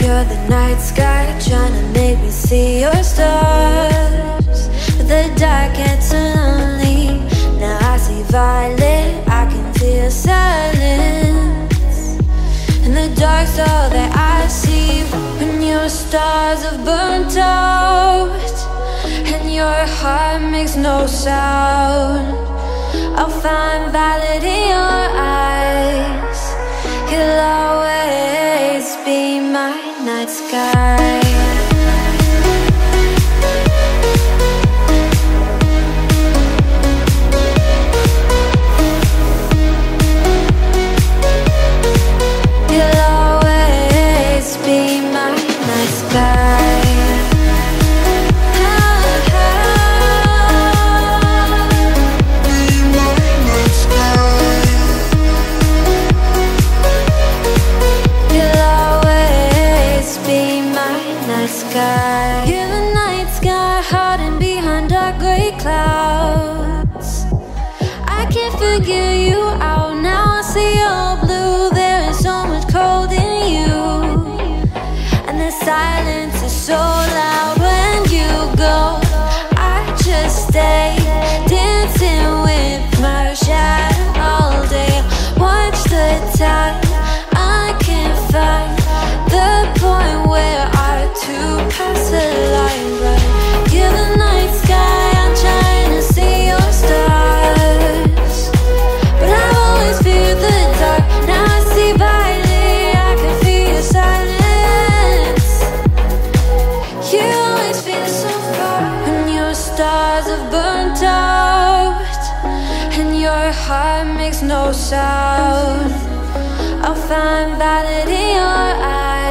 You're the night sky trying to make me see your stars. The dark gets lonely Now I see violet, I can feel silence your stars have burnt out And your heart makes no sound. I'll find violet in your eyes. You'll always be my night sky sky. You're the night sky hiding behind dark gray clouds. I can't figure you out now. I see your stars have burnt out And your heart makes no sound. I'll find that in your eyes.